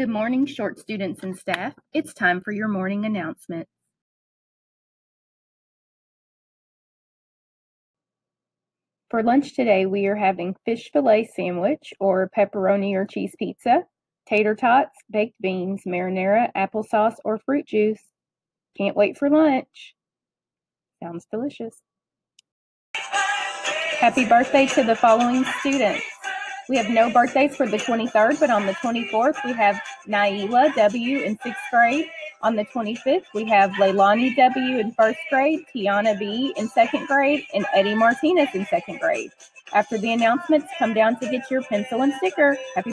Good morning, short students and staff. It's time for your morning announcement. For lunch today, we are having fish fillet sandwich or pepperoni or cheese pizza, tater tots, baked beans, marinara, applesauce, or fruit juice. Can't wait for lunch. Sounds delicious. Happy birthday to the following students. We have no birthdays for the 23rd, but on the 24th, we have Naila W. in sixth grade. On the 25th, we have Leilani W. in first grade, Tiana B. in second grade, and Eddie Martinez in second grade. After the announcements, come down to get your pencil and sticker. Happy